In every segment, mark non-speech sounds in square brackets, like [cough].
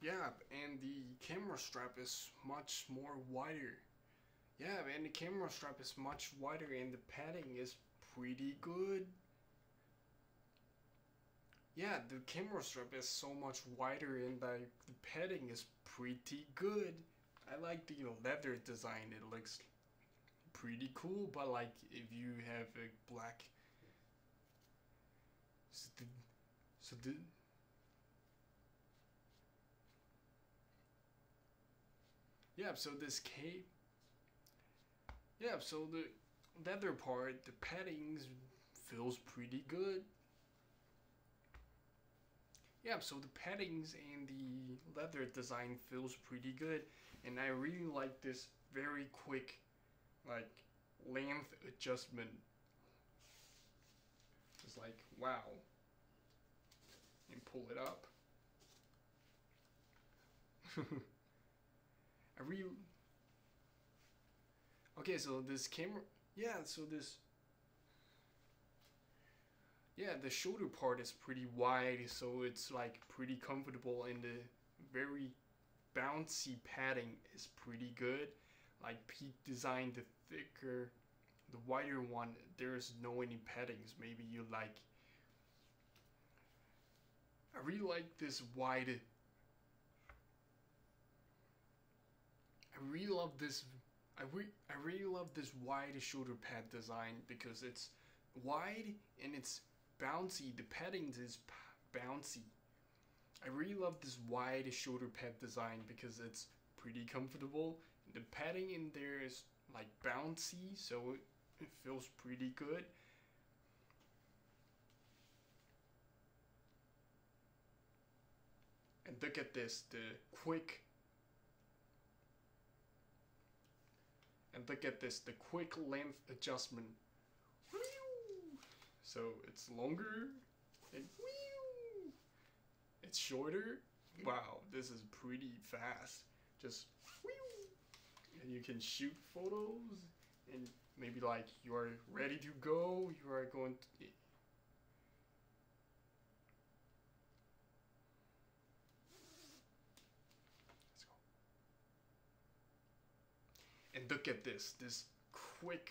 Yeah, and the camera strap is much more wider. Yeah, and the camera strap is much wider and the padding is pretty good. Yeah, the camera strap is so much wider and the, the padding is pretty good. I like the leather design, it looks pretty cool, but like if you have a black so the, so the yeah, so this cape yeah, so the leather part, the padding feels pretty good. Yeah, so the paddings and the leather design feels pretty good, and I really like this very quick, like, length adjustment. It's like, wow. And pull it up. [laughs] I really Okay, so this camera, yeah, so this, yeah, the shoulder part is pretty wide, so it's like pretty comfortable and the very bouncy padding is pretty good. Like Peak Design the thicker, the wider one, there's no any paddings. Maybe you like, I really like this wide, I really love this I, re I really love this wide shoulder pad design because it's wide and it's bouncy. The padding is bouncy. I really love this wide shoulder pad design because it's pretty comfortable. The padding in there is like bouncy, so it, it feels pretty good. And look at this, the quick And look at this, the quick length adjustment. So it's longer and it's shorter. Wow, this is pretty fast. Just and you can shoot photos and maybe like you are ready to go, you are going to And look at this, this quick,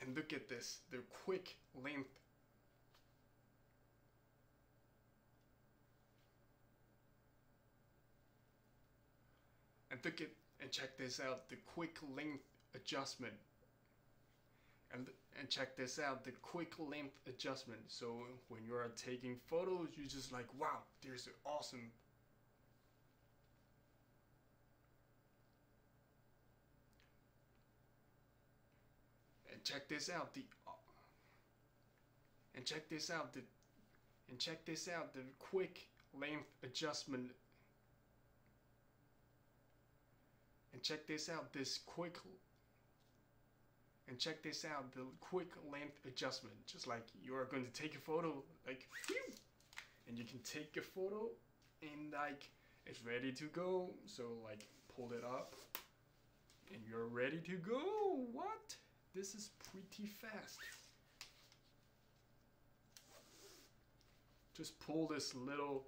and look at this, the quick length. And look at, and check this out, the quick length adjustment. And, and check this out, the quick length adjustment. So when you are taking photos, you're just like, wow, there's an awesome check this out the and check this out the and check this out the quick length adjustment. And check this out this quick and check this out the quick length adjustment. Just like you are going to take a photo like and you can take a photo and like it's ready to go. So like pull it up and you're ready to go. What this is pretty fast. Just pull this little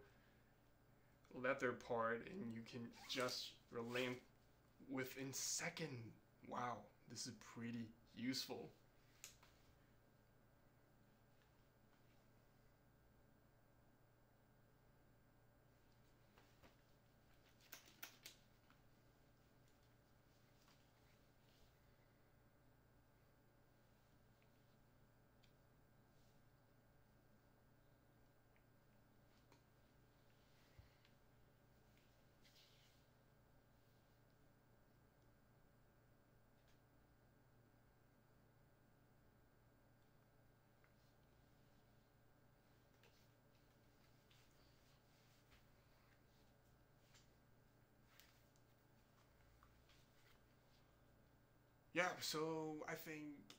leather part and you can just relamp within second. Wow, this is pretty useful. Yeah, so I think